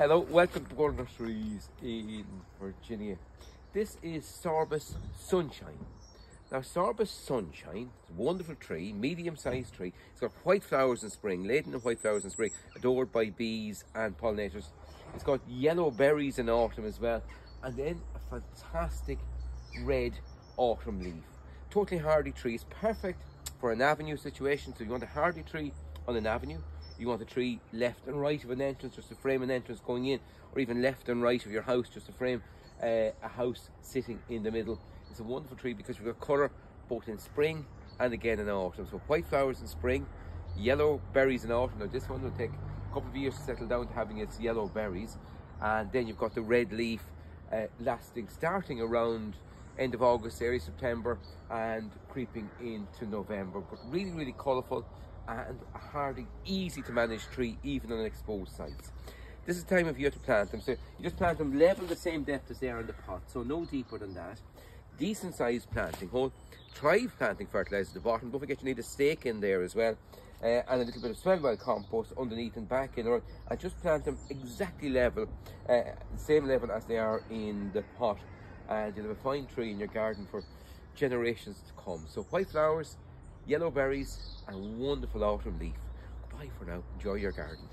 Hello, welcome to Pergola Nurseries in Virginia. This is Sorbus Sunshine. Now, Sorbus Sunshine a wonderful tree, medium-sized tree. It's got white flowers in spring, laden in white flowers in spring, adored by bees and pollinators. It's got yellow berries in autumn as well, and then a fantastic red autumn leaf. Totally hardy tree. It's perfect for an avenue situation. So you want a hardy tree on an avenue you want a tree left and right of an entrance just to frame an entrance going in or even left and right of your house just to frame uh, a house sitting in the middle. It's a wonderful tree because you've got colour both in spring and again in autumn. So white flowers in spring yellow berries in autumn. Now this one will take a couple of years to settle down to having its yellow berries. And then you've got the red leaf uh, lasting starting around end of August, early September and creeping into November. But really really colourful and a hardy, easy to manage tree even on exposed sites. This is the time of year to plant them. So you just plant them level the same depth as they are in the pot, so no deeper than that. Decent sized planting hole. Try planting fertilizer at the bottom. Don't forget you need a stake in there as well. Uh, and a little bit of Swellwell compost underneath and back in or and just plant them exactly level uh, same level as they are in the pot and you'll have a fine tree in your garden for generations to come so white flowers yellow berries and wonderful autumn leaf. Goodbye for now. Enjoy your garden.